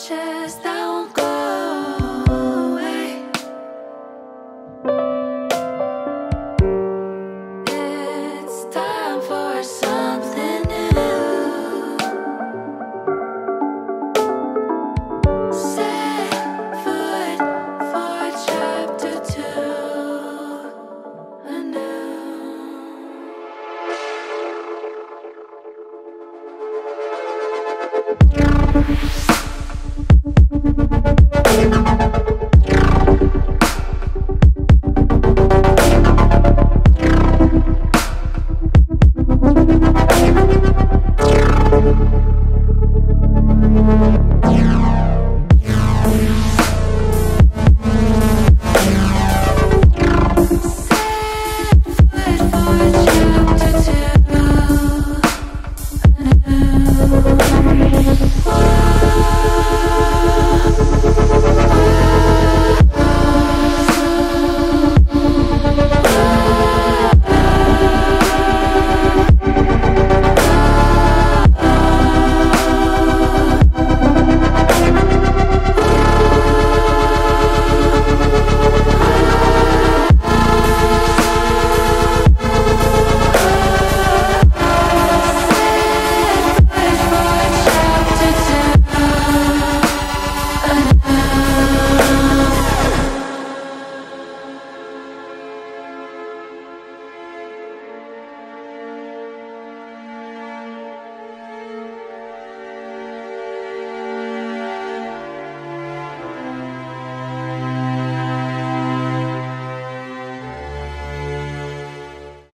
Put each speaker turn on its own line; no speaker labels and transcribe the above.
ashes that won't go away. It's time for something new. Set foot for chapter two anew.